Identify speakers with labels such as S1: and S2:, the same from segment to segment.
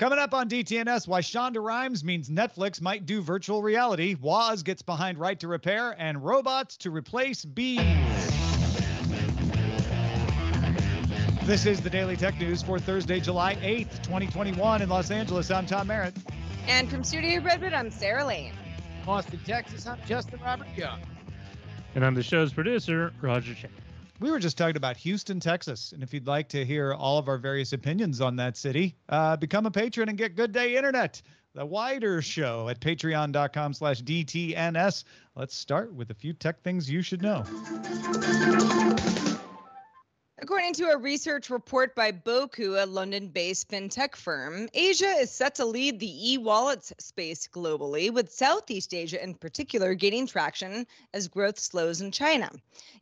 S1: Coming up on DTNS, why Shonda Rhimes means Netflix might do virtual reality, Woz gets behind right to repair, and robots to replace bees. This is the Daily Tech News for Thursday, July 8th, 2021 in Los Angeles. I'm Tom Merritt.
S2: And from Studio Redwood, I'm Sarah Lane.
S3: Austin, Texas, I'm Justin Robert Young.
S4: And I'm the show's producer, Roger Chang.
S1: We were just talking about Houston, Texas. And if you'd like to hear all of our various opinions on that city, uh, become a patron and get Good Day Internet, the wider show at patreon.com slash DTNS. Let's start with a few tech things you should know.
S2: According to a research report by Boku, a London based fintech firm, Asia is set to lead the e wallets space globally, with Southeast Asia in particular gaining traction as growth slows in China.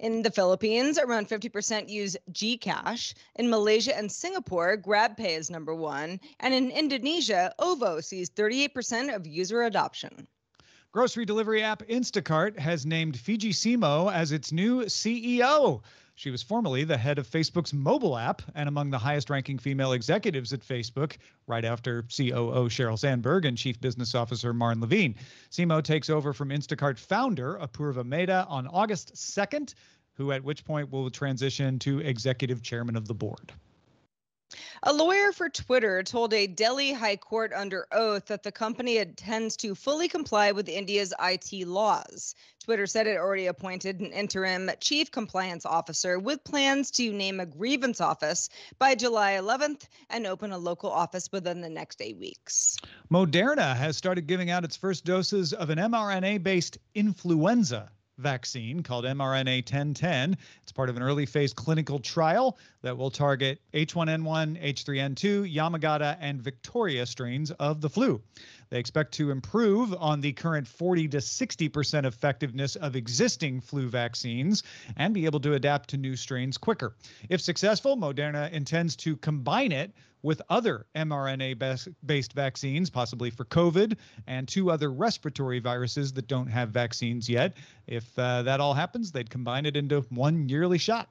S2: In the Philippines, around 50% use Gcash. In Malaysia and Singapore, GrabPay is number one. And in Indonesia, OVO sees 38% of user adoption.
S1: Grocery delivery app Instacart has named Fidji Simo as its new CEO. She was formerly the head of Facebook's mobile app and among the highest ranking female executives at Facebook, right after COO Sheryl Sandberg and Chief Business Officer Marne Levine. Simo takes over from Instacart founder Apurva Mehta on August 2nd, who at which point will transition to executive chairman of the board.
S2: A lawyer for Twitter told a Delhi High Court under oath that the company intends to fully comply with India's IT laws. Twitter said it already appointed an interim chief compliance officer with plans to name a grievance office by July 11th and open a local office within the next eight weeks.
S1: Moderna has started giving out its first doses of an mRNA based influenza vaccine called mRNA 1010. It's part of an early phase clinical trial that will target H1N1, H3N2, Yamagata, and Victoria strains of the flu. They expect to improve on the current 40 to 60% effectiveness of existing flu vaccines and be able to adapt to new strains quicker. If successful, Moderna intends to combine it with other mRNA based vaccines, possibly for COVID and two other respiratory viruses that don't have vaccines yet. If uh, that all happens, they'd combine it into one yearly shot.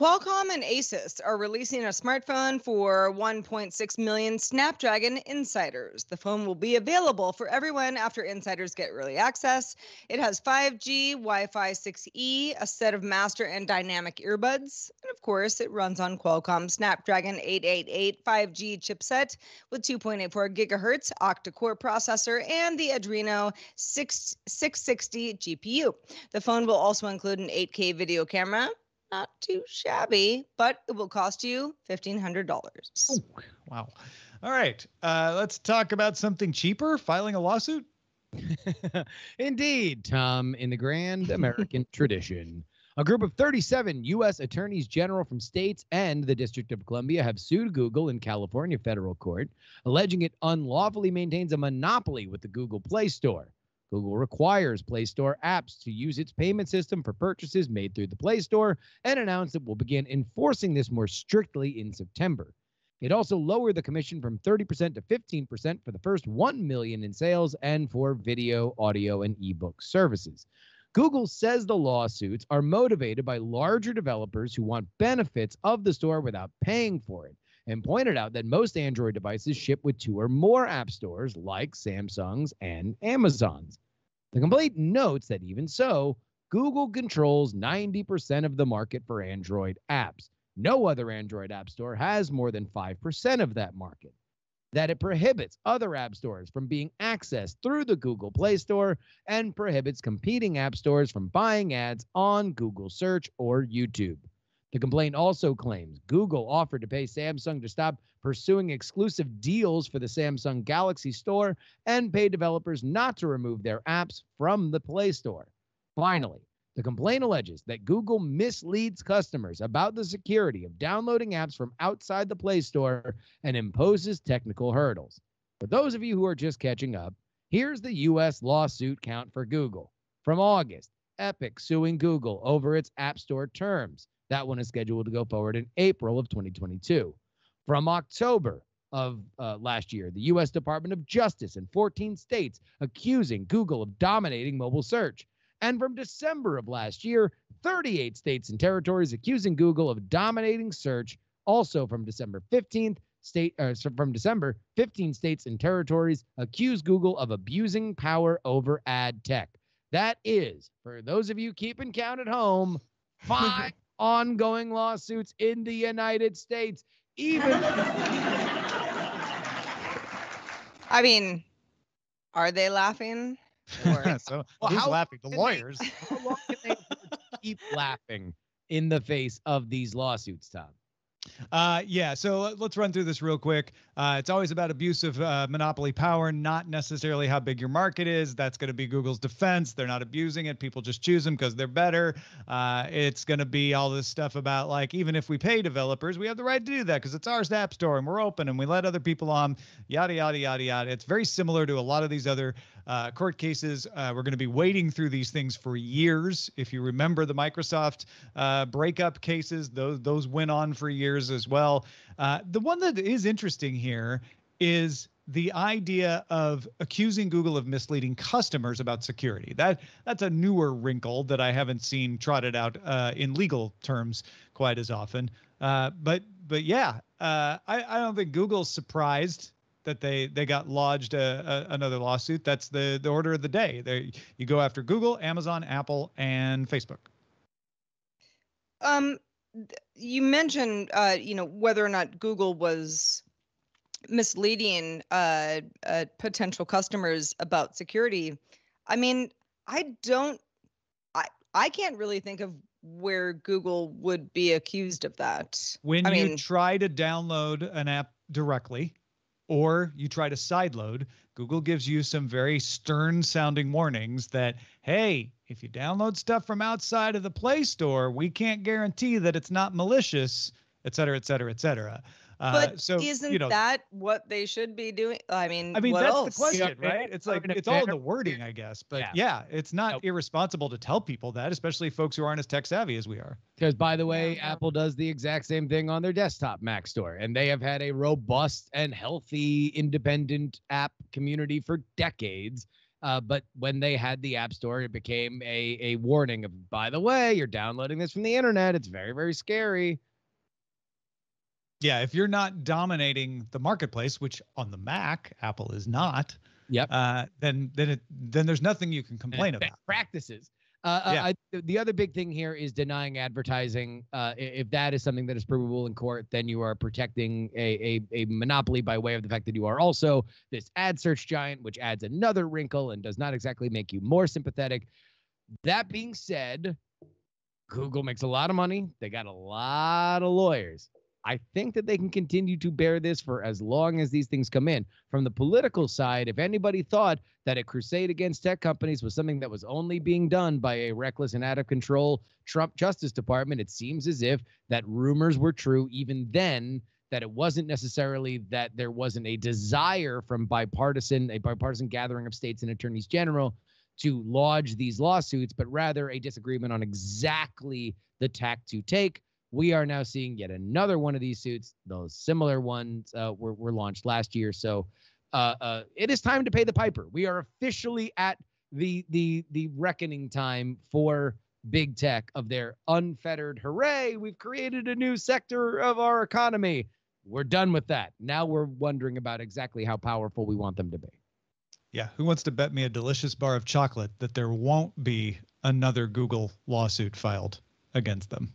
S2: Qualcomm and Asus are releasing a smartphone for 1.6 million Snapdragon insiders. The phone will be available for everyone after insiders get early access. It has 5G, Wi Fi 6E, a set of master and dynamic earbuds, and of course, it runs on Qualcomm Snapdragon 888 5G chipset with 2.84 gigahertz octa core processor and the Adreno 6, 660 GPU. The phone will also include an 8K video camera not too shabby, but it will cost you $1,500.
S1: wow. All right. Uh, let's talk about something cheaper filing a lawsuit.
S3: Indeed, Tom, in the grand American tradition. A group of 37 U.S. attorneys general from states and the District of Columbia have sued Google in California federal court, alleging it unlawfully maintains a monopoly with the Google Play Store. Google requires Play Store apps to use its payment system for purchases made through the Play Store and announced it will begin enforcing this more strictly in September. It also lowered the commission from 30% to 15% for the first 1 million in sales and for video, audio, and ebook services. Google says the lawsuits are motivated by larger developers who want benefits of the store without paying for it and pointed out that most Android devices ship with two or more app stores, like Samsung's and Amazon's. The complaint notes that even so, Google controls 90% of the market for Android apps. No other Android app store has more than 5% of that market. That it prohibits other app stores from being accessed through the Google Play Store and prohibits competing app stores from buying ads on Google Search or YouTube. The complaint also claims Google offered to pay Samsung to stop pursuing exclusive deals for the Samsung Galaxy Store and pay developers not to remove their apps from the Play Store. Finally, the complaint alleges that Google misleads customers about the security of downloading apps from outside the Play Store and imposes technical hurdles. For those of you who are just catching up, here's the U.S. lawsuit count for Google. From August, Epic suing Google over its App Store terms. That one is scheduled to go forward in April of 2022. From October of uh, last year, the U.S. Department of Justice in 14 states accusing Google of dominating mobile search. And from December of last year, 38 states and territories accusing Google of dominating search. Also from December 15th, state uh, from December, 15 states and territories accuse Google of abusing power over ad tech. That is, for those of you keeping count at home, five ongoing lawsuits in the United States. Even
S2: I mean, are they laughing? Or
S1: so
S3: Well,
S1: who's laughing? The
S3: can they-
S1: lawyers.
S3: how long can they keep laughing in the face of these lawsuits, Tom?
S1: Uh, yeah, so let- let's run through this real quick. Uh, it's always about abuse of uh, monopoly power, not necessarily how big your market is. That's going to be Google's defense. They're not abusing it. People just choose them because they're better. Uh, it's going to be all this stuff about like, even if we pay developers, we have the right to do that because it's our app store and we're open and we let other people on, yada, yada, yada, yada. It's very similar to a lot of these other uh, court cases. Uh, we're going to be wading through these things for years. If you remember the Microsoft uh, breakup cases, those those went on for years as well. Uh, the one that is interesting here is the idea of accusing Google of misleading customers about security. That that's a newer wrinkle that I haven't seen trotted out uh, in legal terms quite as often. Uh, but but yeah, uh, I I don't think Google's surprised that they they got lodged a, a, another lawsuit. That's the the order of the day. They you go after Google, Amazon, Apple, and Facebook.
S2: um, you mentioned, uh, you know, whether or not Google was misleading uh, uh, potential customers about security. I mean, I don't, I I can't really think of where Google would be accused of that.
S1: When
S2: I
S1: you
S2: mean-
S1: try to download an app directly or you try to sideload, Google gives you some very stern sounding warnings that, hey, if you download stuff from outside of the Play Store, we can't guarantee that it's not malicious, et cetera, et cetera, et cetera. Uh,
S2: But
S1: so,
S2: isn't
S1: you know,
S2: that what they should be doing? I mean,
S1: I mean,
S2: what
S1: that's
S2: else?
S1: the question,
S3: Yeah,
S1: right? It's like it's all in the wording, I guess. But
S3: Yeah.
S1: yeah, it's not
S3: Nope.
S1: irresponsible to tell people that, especially folks who aren't as tech savvy as we are.
S3: Because by the way,
S2: Yeah.
S3: Apple does the exact same thing on their desktop Mac store, and they have had a robust and healthy independent app community for decades. Uh, but when they had the App Store, it became a a warning of, by the way, you're downloading this from the internet. It's very very scary.
S1: Yeah, if you're not dominating the marketplace, which on the Mac Apple is not,
S3: Yep.
S1: uh, then then it then there's nothing you can complain about.
S3: practices. Uh, uh,
S1: Yeah.
S3: I, the other big thing here is denying advertising. Uh, if that is something that is provable in court, then you are protecting a, a, a monopoly by way of the fact that you are also this ad search giant, which adds another wrinkle and does not exactly make you more sympathetic. That being said, Google makes a lot of money. They got a lot of lawyers. I think that they can continue to bear this for as long as these things come in. From the political side, if anybody thought that a crusade against tech companies was something that was only being done by a reckless and out of control Trump Justice Department, it seems as if that rumors were true even then. That it wasn't necessarily that there wasn't a desire from bipartisan, a bipartisan gathering of states and attorneys general to lodge these lawsuits, but rather a disagreement on exactly the tack to take. We are now seeing yet another one of these suits. Those similar ones uh, were, were launched last year. So uh, uh, it is time to pay the piper. We are officially at the the the reckoning time for big tech of their unfettered hooray. We've created a new sector of our economy. We're done with that. Now we're wondering about exactly how powerful we want them to be.
S1: Yeah, who wants to bet me a delicious bar of chocolate that there won't be another Google lawsuit filed against them?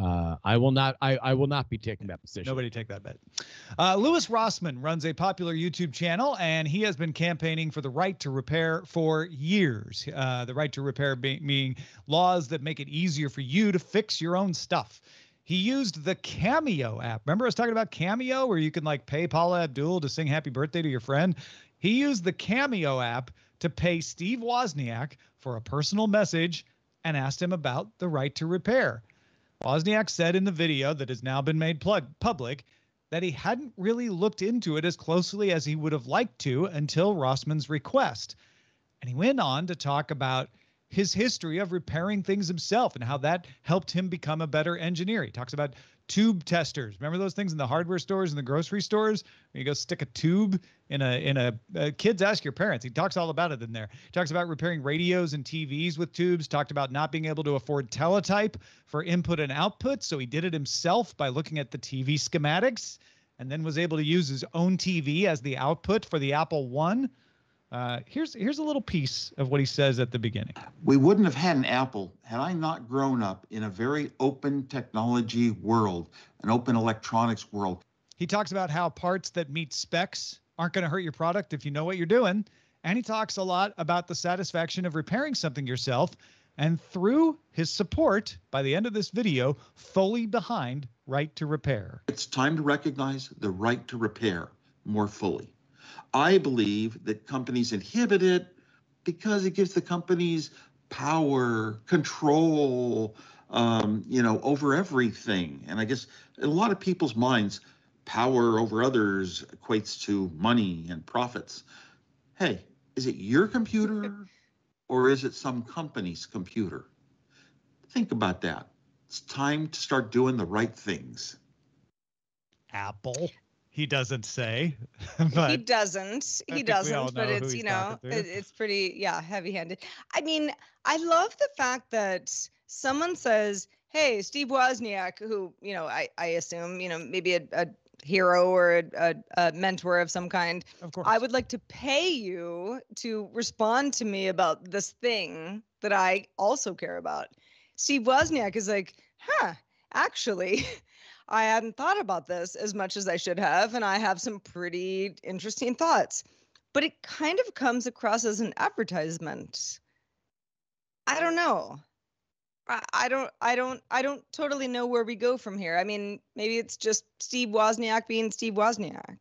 S3: Uh, I will not. I, I will not be taking that position.
S1: Nobody take that bet. Uh, Louis Rossmann runs a popular YouTube channel, and he has been campaigning for the right to repair for years. Uh, the right to repair be- meaning laws that make it easier for you to fix your own stuff. He used the Cameo app. Remember, I was talking about Cameo, where you can like pay Paula Abdul to sing "Happy Birthday" to your friend. He used the Cameo app to pay Steve Wozniak for a personal message and asked him about the right to repair. Wozniak said in the video that has now been made public that he hadn't really looked into it as closely as he would have liked to until Rossmann's request. And he went on to talk about his history of repairing things himself and how that helped him become a better engineer. He talks about tube testers. Remember those things in the hardware stores and the grocery stores? You go stick a tube in a in a uh, kids ask your parents. He talks all about it in there. He talks about repairing radios and TVs with tubes. Talked about not being able to afford teletype for input and output, so he did it himself by looking at the TV schematics and then was able to use his own TV as the output for the Apple One. Uh, here's here's a little piece of what he says at the beginning.
S5: We wouldn't have had an Apple had I not grown up in a very open technology world, an open electronics world.
S1: He talks about how parts that meet specs aren't going to hurt your product if you know what you're doing. And he talks a lot about the satisfaction of repairing something yourself. And through his support, by the end of this video, fully behind right to repair.
S5: It's time to recognize the right to repair more fully. I believe that companies inhibit it because it gives the companies power, control, um, you know, over everything. And I guess in a lot of people's minds, power over others equates to money and profits. Hey, is it your computer or is it some company's computer? Think about that. It's time to start doing the right things.
S1: Apple. He doesn't say,
S2: but he doesn't. He doesn't. But it's you know, it, it's pretty yeah, heavy-handed. I mean, I love the fact that someone says, "Hey, Steve Wozniak, who you know, I I assume you know maybe a, a hero or a, a, a, mentor of some kind.
S1: Of course.
S2: I would like to pay you to respond to me about this thing that I also care about. Steve Wozniak is like, huh, actually, I hadn't thought about this as much as I should have, and I have some pretty interesting thoughts. But it kind of comes across as an advertisement. I don't know. I don't I don't I don't totally know where we go from here. I mean, maybe it's just Steve Wozniak being Steve Wozniak.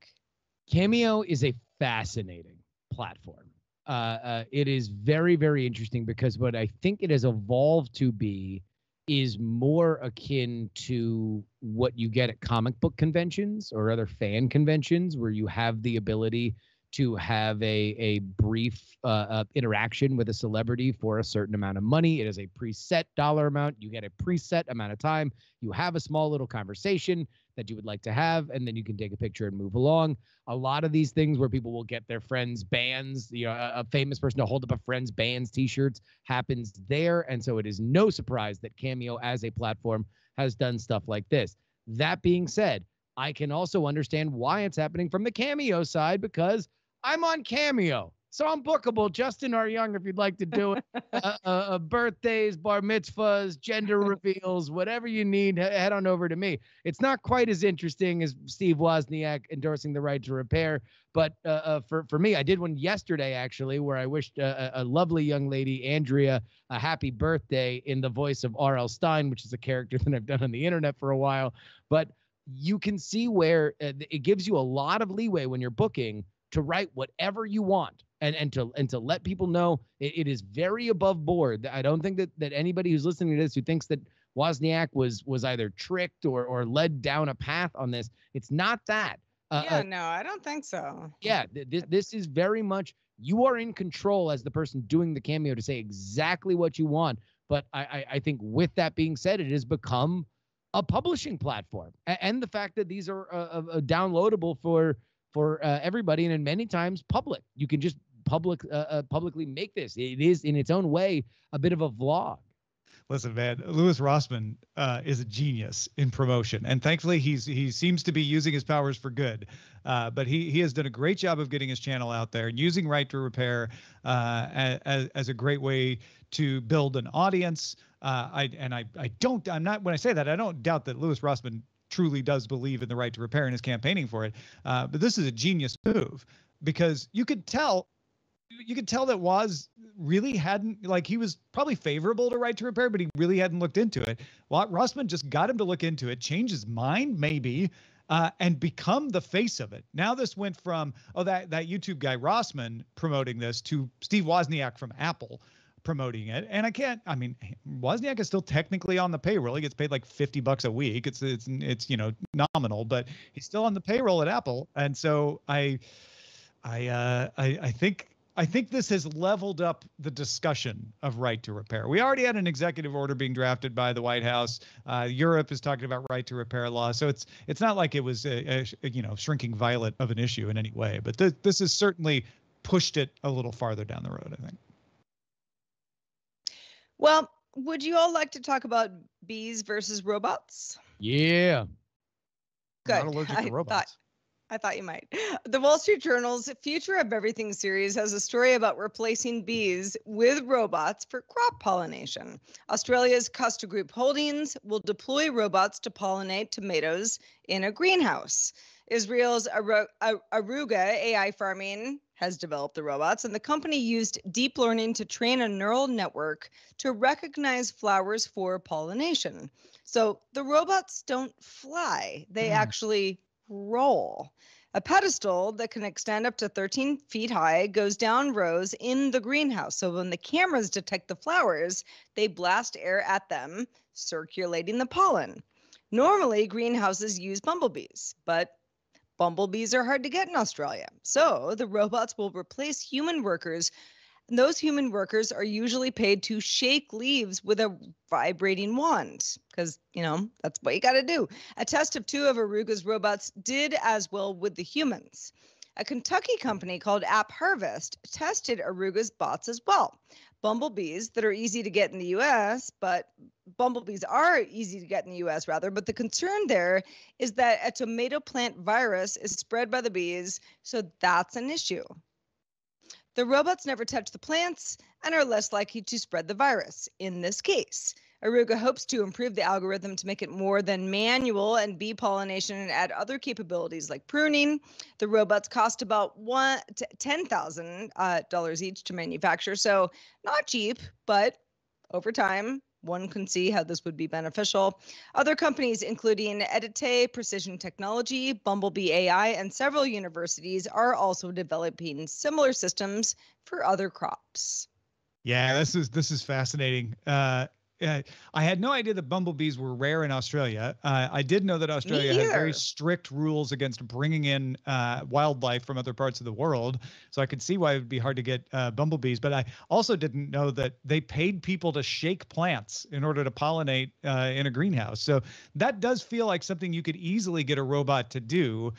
S3: Cameo is a fascinating platform. Uh, uh, it is very very interesting because what I think it has evolved to be is more akin to what you get at comic book conventions or other fan conventions where you have the ability to have a a brief uh, uh, interaction with a celebrity for a certain amount of money. It is a preset dollar amount. You get a preset amount of time. You have a small little conversation that you would like to have, and then you can take a picture and move along. A lot of these things where people will get their friends' bands, you know, a, a famous person to hold up a friend's band's T-shirts happens there, and so it is no surprise that Cameo as a platform has done stuff like this. That being said, I can also understand why it's happening from the Cameo side because I'm on Cameo. So I'm bookable. Justin R. Young, if you'd like to do it, uh, uh, uh, birthdays, bar mitzvahs, gender reveals, whatever you need, head on over to me. It's not quite as interesting as Steve Wozniak endorsing the right to repair, but uh, uh for for me, I did one yesterday actually, where I wished uh, a, a lovely young lady, Andrea, a happy birthday in the voice of R.L. Stine, which is a character that I've done on the internet for a while. But you can see where it gives you a lot of leeway when you're booking to write whatever you want and and to and to let people know it, it is very above board. I don't think that that anybody who's listening to this who thinks that Wozniak was was either tricked or or led down a path on this, it's not that.
S2: Uh, yeah, uh, no, I don't think so.
S3: Yeah, th- this this is very much you are in control as the person doing the cameo to say exactly what you want. But I I, I think with that being said, it has become a publishing platform, and, and the fact that these are uh, uh, downloadable for for uh, everybody, and in many times public. You can just public uh, uh, publicly make this. It is in its own way a bit of a vlog.
S1: Listen, man, Louis Rossmann uh, is a genius in promotion, and thankfully he's he seems to be using his powers for good. Uh, but he he has done a great job of getting his channel out there and using Right to Repair uh, as, as a great way to build an audience. Uh, I and I I don't I'm not when I say that I don't doubt that Louis Rossmann truly does believe in the right to repair and is campaigning for it. Uh, but this is a genius move because you could tell you could tell that Woz really hadn't like he was probably favorable to right to repair, but he really hadn't looked into it. Well, Rossmann just got him to look into it, change his mind maybe, uh, and become the face of it. Now this went from oh that that YouTube guy Rossmann promoting this to Steve Wozniak from Apple promoting it. And I can't. I mean, Wozniak is still technically on the payroll. He gets paid like fifty bucks a week. It's it's it's you know nominal, but he's still on the payroll at Apple. And so I, I uh, I I think. I think this has leveled up the discussion of right to repair. We already had an executive order being drafted by the White House. Uh, Europe is talking about right to repair law, so it's it's not like it was a, a you know shrinking violet of an issue in any way. But th- this has certainly pushed it a little farther down the road. I think.
S2: Well, would you all like to talk about bees versus robots?
S3: Yeah.
S2: Good.
S1: I'm not allergic to robots.
S2: I thought you might. The Wall Street Journal's Future of Everything series has a story about replacing bees with robots for crop pollination. Australia's Costa Group Holdings will deploy robots to pollinate tomatoes in a greenhouse. Israel's Arugga AI farming has developed the robots, and the company used deep learning to train a neural network to recognize flowers for pollination. So the robots don't fly, they mm. actually roll. A pedestal that can extend up to 13 feet high goes down rows in the greenhouse. So when the cameras detect the flowers, they blast air at them, circulating the pollen. Normally, greenhouses use bumblebees, but bumblebees are hard to get in Australia. So the robots will replace human workers and those human workers are usually paid to shake leaves with a vibrating wand because, you know, that's what you got to do. A test of two of Arugga's robots did as well with the humans. A Kentucky company called AppHarvest tested Arugga's bots as well. Bumblebees that are easy to get in the US, but bumblebees are easy to get in the US rather, but the concern there is that a tomato plant virus is spread by the bees, so that's an issue. The robots never touch the plants and are less likely to spread the virus in this case. Arugga hopes to improve the algorithm to make it more than manual and bee pollination and add other capabilities like pruning. The robots cost about one ten thousand uh, dollars each to manufacture, so not cheap, but over time one can see how this would be beneficial. Other companies, including Edete, Precision Technology, Bumblebee AI, and several universities, are also developing similar systems for other crops.
S1: Yeah, this is this is fascinating. Uh, uh, I had no idea that bumblebees were rare in Australia. Uh, I did know that Australia had very strict rules against bringing in uh, wildlife from other parts of the world. So I could see why it would be hard to get uh, bumblebees. But I also didn't know that they paid people to shake plants in order to pollinate uh, in a greenhouse. So that does feel like something you could easily get a robot to do.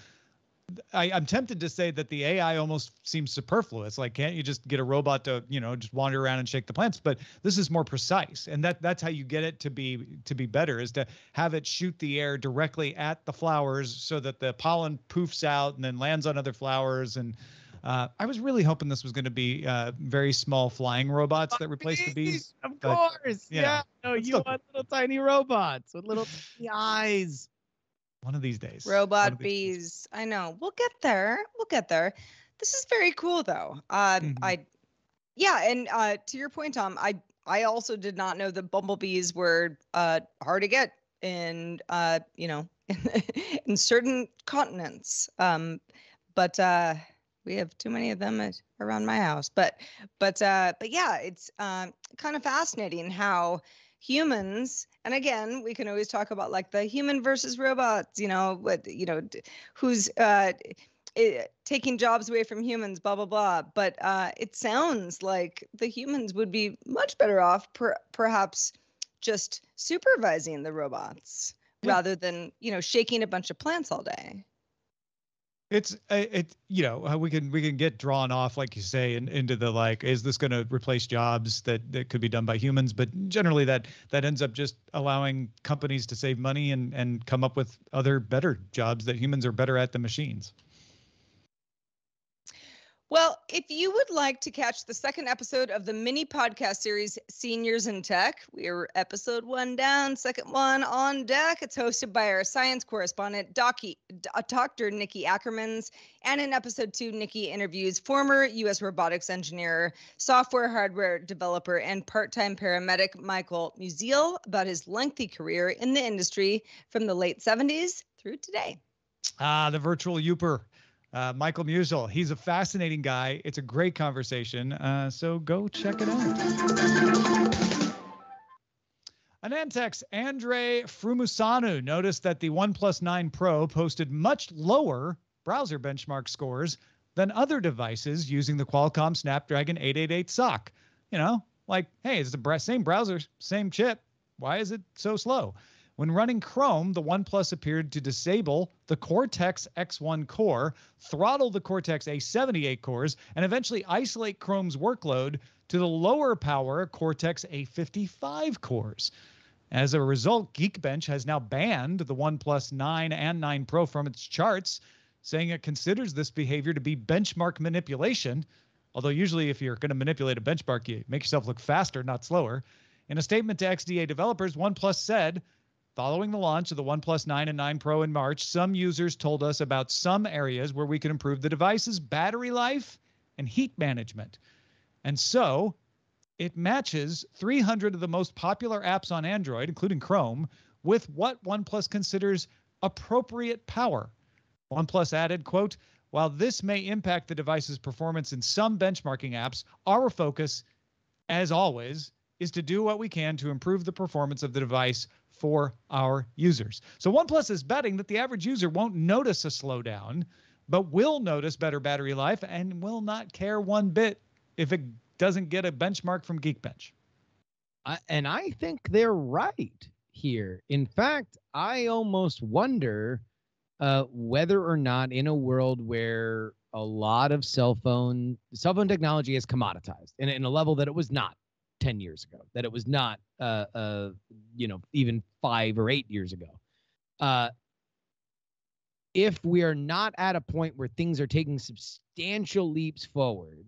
S1: I, am tempted to say that the AI almost seems superfluous. Like, can't you just get a robot to, you know, just wander around and shake the plants? But this is more precise, and that that's how you get it to be to be better is to have it shoot the air directly at the flowers so that the pollen poofs out and then lands on other flowers. And uh, I was really hoping this was going to be uh, very small flying robots that replace the bees.
S3: Of course, yeah. yeah. No, you want little tiny robots with little tiny eyes.
S1: One of these days.
S2: Robot bees. Days. I know. We'll get there. We'll get there. This is very cool though. Um, mm-hmm. I yeah, and uh, to your point, Tom, I I also did not know that bumblebees were uh, hard to get in uh, you know in, certain continents. Um, but uh, we have too many of them at, around my house. But but uh, but yeah, it's um, kind of fascinating how humans and again we can always talk about like the human versus robots you know what you know who's uh it, taking jobs away from humans blah blah blah but uh it sounds like the humans would be much better off per, perhaps just supervising the robots yeah. rather than you know shaking a bunch of plants all day
S1: it's uh, it you know uh, we can we can get drawn off like you say in, into the like is this going to replace jobs that that could be done by humans? But generally that that ends up just allowing companies to save money and and come up with other better jobs that humans are better at than machines
S2: well, if you would like to catch the second episode of the mini podcast series Seniors in Tech, we are episode one down, second one on deck. It's hosted by our science correspondent, Docky, uh, Dr. Nikki Ackermans. And in episode two, Nikki interviews former U.S. robotics engineer, software hardware developer, and part time paramedic Michael Musiel about his lengthy career in the industry from the late 70s through today.
S1: Ah, the virtual Youper uh, Michael Musiel. He's a fascinating guy. It's a great conversation. Uh, so go check it out. AnandTech's Andre Frumusanu noticed that the OnePlus 9 Pro posted much lower browser benchmark scores than other devices using the Qualcomm Snapdragon 888 SoC. You know, like, hey, it's the same browser, same chip. Why is it so slow? When running Chrome, the OnePlus appeared to disable the Cortex X1 core, throttle the Cortex A78 cores, and eventually isolate Chrome's workload to the lower power Cortex A55 cores. As a result, Geekbench has now banned the OnePlus 9 and 9 Pro from its charts, saying it considers this behavior to be benchmark manipulation. Although, usually, if you're going to manipulate a benchmark, you make yourself look faster, not slower. In a statement to XDA developers, OnePlus said, following the launch of the OnePlus 9 and 9 Pro in March, some users told us about some areas where we could improve the device's battery life and heat management. And so, it matches 300 of the most popular apps on Android, including Chrome, with what OnePlus considers appropriate power. OnePlus added, quote, while this may impact the device's performance in some benchmarking apps, our focus, as always, is to do what we can to improve the performance of the device for our users. So OnePlus is betting that the average user won't notice a slowdown, but will notice better battery life and will not care one bit if it doesn't get a benchmark from Geekbench.
S3: I, and I think they're right here. In fact, I almost wonder uh, whether or not in a world where a lot of cell phone cell phone technology is commoditized in, in a level that it was not 10 years ago, that it was not, uh, uh, you know, even five or eight years ago. Uh, if we are not at a point where things are taking substantial leaps forward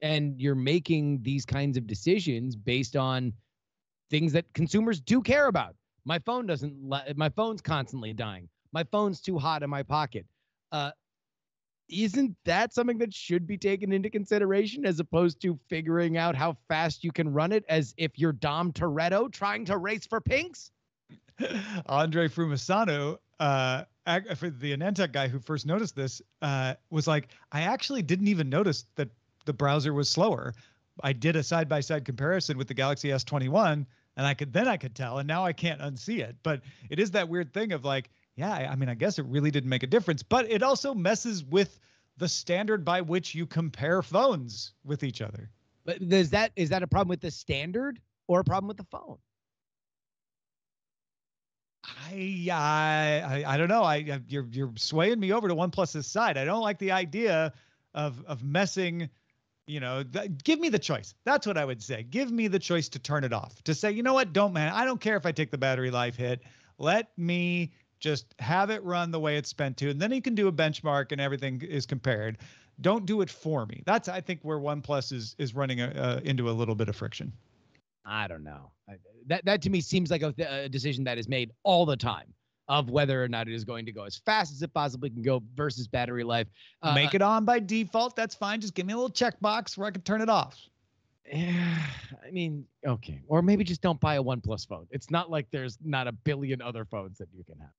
S3: and you're making these kinds of decisions based on things that consumers do care about. My phone doesn't, my phone's constantly dying. My phone's too hot in my pocket. Uh, isn't that something that should be taken into consideration as opposed to figuring out how fast you can run it as if you're Dom Toretto trying to race for pinks?
S1: Andre Frumusanu, uh, for the AnandTech guy who first noticed this, uh, was like, I actually didn't even notice that the browser was slower. I did a side by side comparison with the Galaxy S21 and I could then I could tell and now I can't unsee it. But it is that weird thing of like, yeah, I mean, I guess it really didn't make a difference, but it also messes with the standard by which you compare phones with each other.
S3: But is that is that a problem with the standard or a problem with the phone?
S1: I I I don't know. I you're you're swaying me over to OnePlus's side. I don't like the idea of of messing you know th- give me the choice that's what i would say give me the choice to turn it off to say you know what don't man i don't care if i take the battery life hit let me just have it run the way it's spent to and then you can do a benchmark and everything is compared don't do it for me that's i think where oneplus is is running a, uh, into a little bit of friction
S3: i don't know I, that that to me seems like a, a decision that is made all the time of whether or not it is going to go as fast as it possibly can go versus battery life.
S1: Uh, Make it on by default. That's fine. Just give me a little checkbox where I can turn it off.
S3: Yeah, I mean, okay. Or maybe just don't buy a OnePlus phone. It's not like there's not a billion other phones that you can have.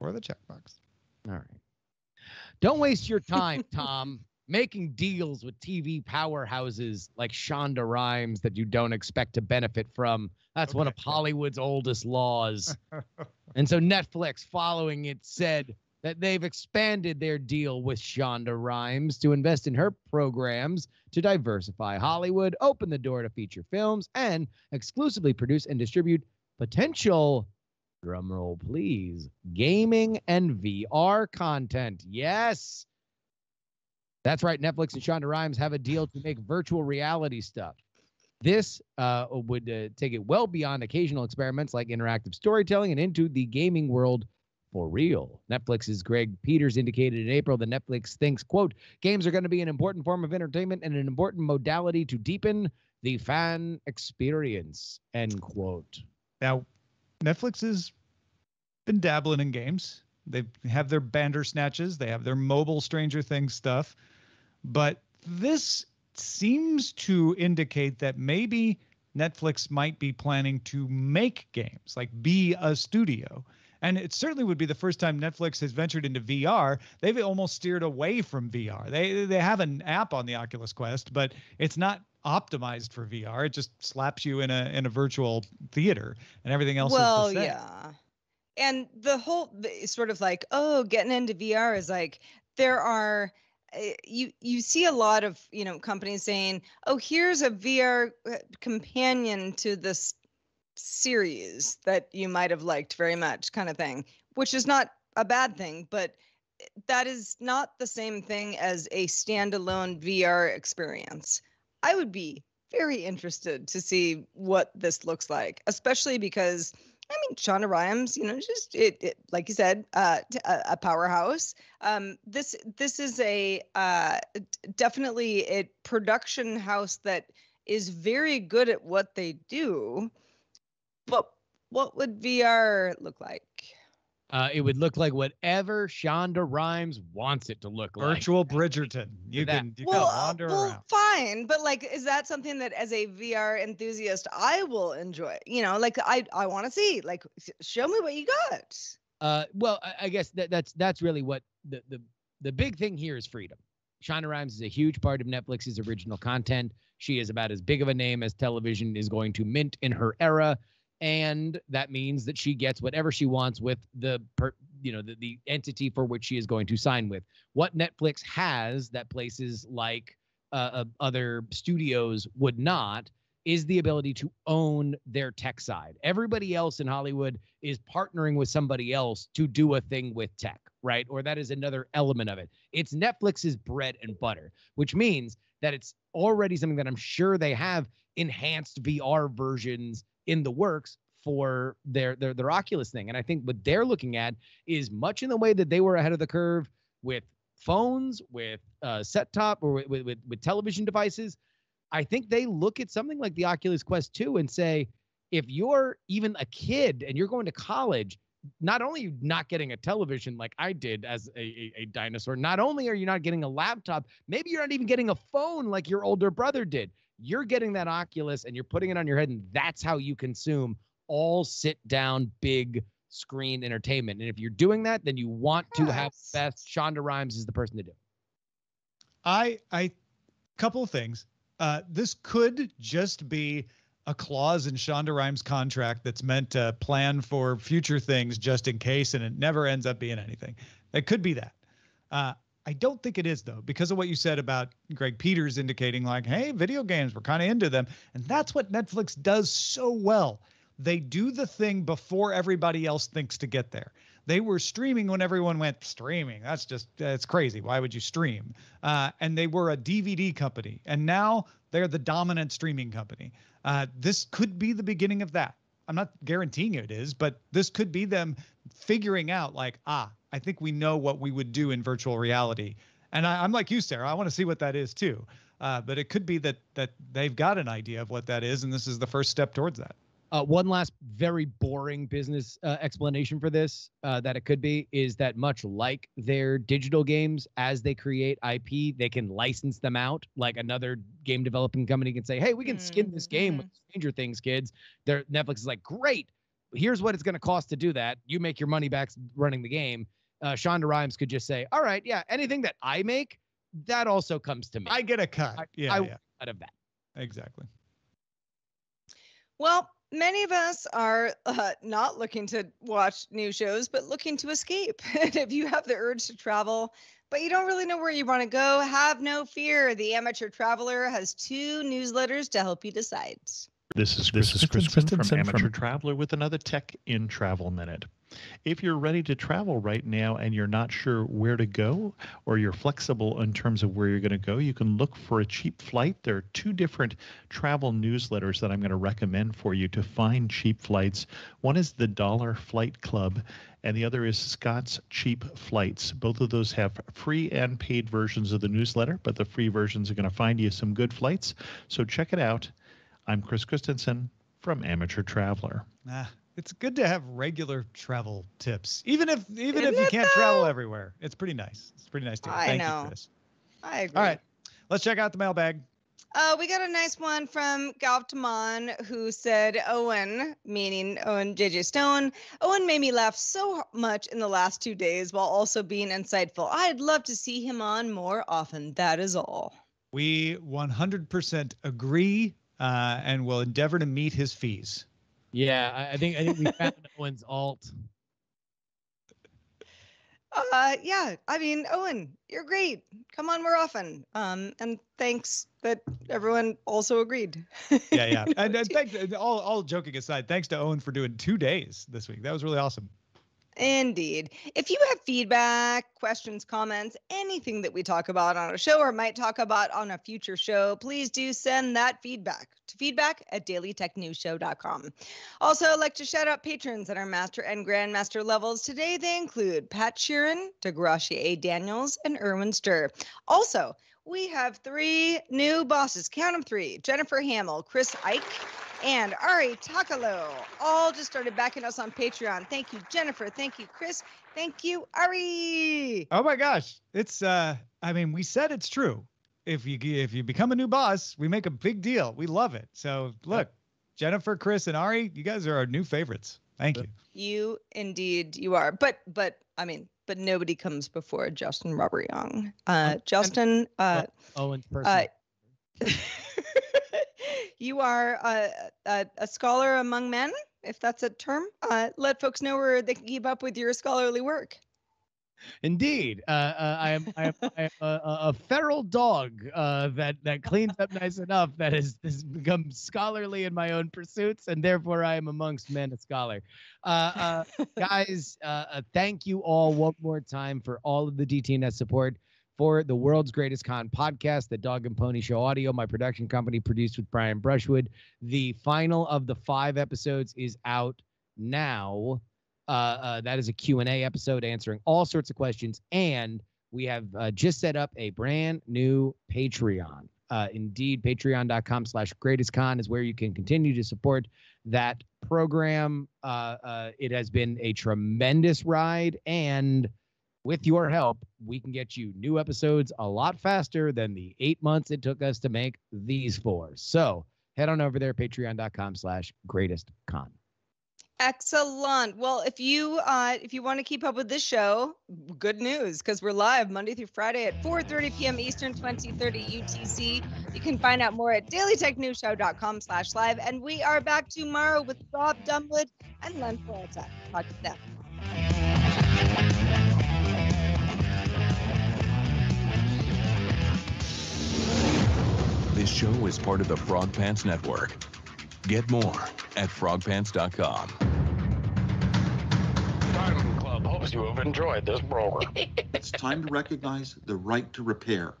S1: Or the checkbox.
S3: All right. Don't waste your time, Tom, making deals with TV powerhouses like Shonda Rhimes that you don't expect to benefit from that's okay. one of Hollywood's oldest laws. and so Netflix, following it, said that they've expanded their deal with Shonda Rhimes to invest in her programs to diversify Hollywood, open the door to feature films, and exclusively produce and distribute potential drumroll please gaming and VR content. Yes. That's right. Netflix and Shonda Rhimes have a deal to make virtual reality stuff. This uh, would uh, take it well beyond occasional experiments like interactive storytelling and into the gaming world for real. Netflix's Greg Peters indicated in April that Netflix thinks, quote, games are going to be an important form of entertainment and an important modality to deepen the fan experience, end quote.
S1: Now, Netflix has been dabbling in games. They have their Bandersnatches, they have their mobile Stranger Things stuff. But this seems to indicate that maybe Netflix might be planning to make games, like be a studio. And it certainly would be the first time Netflix has ventured into VR. They've almost steered away from VR. They they have an app on the Oculus Quest, but it's not optimized for VR. It just slaps you in a in a virtual theater, and everything else.
S2: Well, yeah. And the whole sort of like, oh, getting into VR is like there are Eh, you you see a lot of you know companies saying oh here's a vr uh, companion to this series that you might have liked very much kind of thing which is not a bad thing but eh, that is not the same thing as a standalone vr experience i would be very interested to see what this looks like especially because I mean, Shonda Rhimes, you know, just it, it like you said, uh, a, a powerhouse. Um, this this is a uh, definitely a production house that is very good at what they do. But what would VR look like?
S3: Uh, it would look like whatever Shonda Rhimes wants it to look like.
S1: Virtual Bridgerton. You
S3: That-
S1: can you
S2: well,
S1: can
S2: uh,
S1: wander
S2: well,
S1: around.
S2: fine, but like, is that something that as a VR enthusiast I will enjoy? You know, like I I want to see. Like, show me what you got.
S3: Uh, well, I, I guess that that's that's really what the the the big thing here is freedom. Shonda Rhimes is a huge part of Netflix's original content. She is about as big of a name as television is going to mint in her era, and that means that she gets whatever she wants with the per, you know the, the entity for which she is going to sign with. What Netflix has that places like uh, uh, other studios would not is the ability to own their tech side. Everybody else in Hollywood is partnering with somebody else to do a thing with tech, right? Or that is another element of it. It's Netflix's bread and butter, which means that it's already something that I'm sure they have enhanced VR versions in the works for their their their Oculus thing. And I think what they're looking at is much in the way that they were ahead of the curve with phones, with uh, set top or with, with with television devices. I think they look at something like the Oculus Quest 2 and say, if you're even a kid and you're going to college, not only not getting a television like I did as a, a, a dinosaur, not only are you not getting a laptop, maybe you're not even getting a phone like your older brother did. You're getting that Oculus and you're putting it on your head, and that's how you consume all sit down big screen entertainment. And if you're doing that, then you want to have the best. Shonda Rhimes is the person to do. it.
S1: I I couple of things. Uh, this could just be a clause in Shonda Rhimes' contract that's meant to plan for future things just in case, and it never ends up being anything. It could be that. Uh, I don't think it is though, because of what you said about Greg Peters indicating like, hey, video games, we're kind of into them, and that's what Netflix does so well. They do the thing before everybody else thinks to get there. They were streaming when everyone went streaming. That's just that's crazy. Why would you stream? Uh, and they were a DVD company, and now they're the dominant streaming company. Uh, this could be the beginning of that. I'm not guaranteeing it is, but this could be them figuring out like, ah, I think we know what we would do in virtual reality. And I, I'm like you, Sarah. I want to see what that is too. Uh, but it could be that that they've got an idea of what that is, and this is the first step towards that.
S3: Uh, one last very boring business uh, explanation for this uh, that it could be is that much like their digital games, as they create IP, they can license them out. Like another game developing company can say, "Hey, we can skin this game with Stranger Things, kids." Their Netflix is like, "Great, here's what it's going to cost to do that. You make your money back running the game." Uh, Shonda Rhimes could just say, "All right, yeah, anything that I make, that also comes to me.
S1: I get a cut.
S3: I-
S1: yeah,
S3: I-
S1: yeah,
S3: out of that."
S1: exactly.
S2: Well, many of us are uh, not looking to watch new shows, but looking to escape. And if you have the urge to travel, but you don't really know where you want to go, have no fear. The Amateur Traveler has two newsletters to help you decide.
S6: This is
S7: This
S6: Chris,
S7: is Chris
S6: Christensen from
S7: Christensen
S6: Amateur
S7: from-
S6: Traveler with another Tech in Travel Minute. If you're ready to travel right now and you're not sure where to go, or you're flexible in terms of where you're going to go, you can look for a cheap flight. There are two different travel newsletters that I'm going to recommend for you to find cheap flights. One is the Dollar Flight Club, and the other is Scott's Cheap Flights. Both of those have free and paid versions of the newsletter, but the free versions are going to find you some good flights. So check it out. I'm Chris Christensen from Amateur Traveler.
S1: Ah, it's good to have regular travel tips, even if even
S2: Isn't
S1: if you can't travel everywhere. It's pretty nice. It's pretty nice to.
S2: I
S1: Thank
S2: know.
S1: you, Chris.
S2: I agree.
S1: All right, let's check out the mailbag.
S2: Uh, we got a nice one from Galtaman who said, Owen, meaning Owen JJ Stone, Owen made me laugh so much in the last two days while also being insightful. I'd love to see him on more often. That is all.
S1: We 100% agree, uh, and will endeavor to meet his fees.
S3: Yeah, I, I think I think we found Owen's alt.
S2: Uh, yeah, I mean, Owen, you're great. Come on more often. Um, and thanks that everyone also agreed.
S1: Yeah, yeah. and, and thanks, all all joking aside, thanks to Owen for doing two days this week. That was really awesome.
S2: Indeed. If you have feedback, questions, comments, anything that we talk about on a show or might talk about on a future show, please do send that feedback to feedback at dailytechnewsshow.com. Also, I'd like to shout out patrons at our master and grandmaster levels. Today, they include Pat Sheeran, Degracia A. Daniels, and Erwin Stur. Also, we have three new bosses. Count them three Jennifer Hamill, Chris Ike, and Ari Takalo all just started backing us on Patreon. Thank you, Jennifer. Thank you, Chris. Thank you, Ari.
S1: Oh my gosh, it's uh, I mean, we said it's true. If you if you become a new boss, we make a big deal. We love it. So look, Jennifer, Chris, and Ari, you guys are our new favorites. Thank you.
S2: You indeed you are. But but I mean, but nobody comes before Justin Robert Young. Uh, Justin. Uh,
S3: Owen's person.
S2: uh, you are a, a, a scholar among men, if that's a term. Uh, let folks know where they can keep up with your scholarly work.
S3: Indeed, uh, uh, I am, I am, I am a, a feral dog uh, that that cleans up nice enough that has, has become scholarly in my own pursuits, and therefore I am amongst men a scholar. Uh, uh, guys, uh, uh, thank you all one more time for all of the DTNS support for the world's greatest con podcast, the Dog and Pony Show Audio, my production company, produced with Brian Brushwood. The final of the five episodes is out now. Uh, uh, that is a Q&A episode answering all sorts of questions. And we have uh, just set up a brand new Patreon. Uh, indeed, patreon.com slash greatest con is where you can continue to support that program. Uh, uh, it has been a tremendous ride. And with your help, we can get you new episodes a lot faster than the eight months it took us to make these four. So head on over there, patreon.com slash greatestcon.
S2: Excellent. Well, if you uh, if you want to keep up with this show, good news because we're live Monday through Friday at 4:30 p.m. Eastern, 2030 UTC. You can find out more at dailytechnewsshow.com slash live. And we are back tomorrow with Rob Dunwood and Len Peralta. Talk to them.
S7: This show is part of the Frog Pants Network. Get more at frogpants.com.
S8: Diamond Club hopes you have enjoyed this program.
S5: It's time to recognize the right to repair